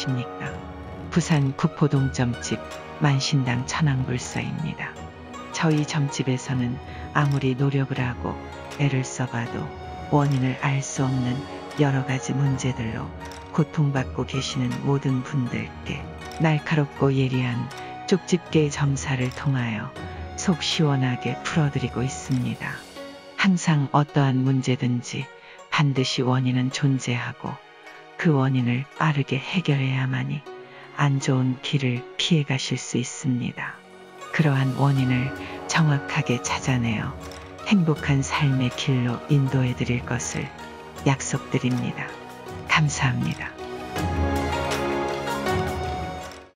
안녕하십니까. 부산 구포동 점집 만신당 천왕불사입니다. 저희 점집에서는 아무리 노력을 하고 애를 써봐도 원인을 알 수 없는 여러 가지 문제들로 고통받고 계시는 모든 분들께 날카롭고 예리한 쪽집게 점사를 통하여 속 시원하게 풀어드리고 있습니다. 항상 어떠한 문제든지 반드시 원인은 존재하고 그 원인을 빠르게 해결해야만이 안 좋은 길을 피해 가실 수 있습니다. 그러한 원인을 정확하게 찾아내어 행복한 삶의 길로 인도해 드릴 것을 약속드립니다. 감사합니다.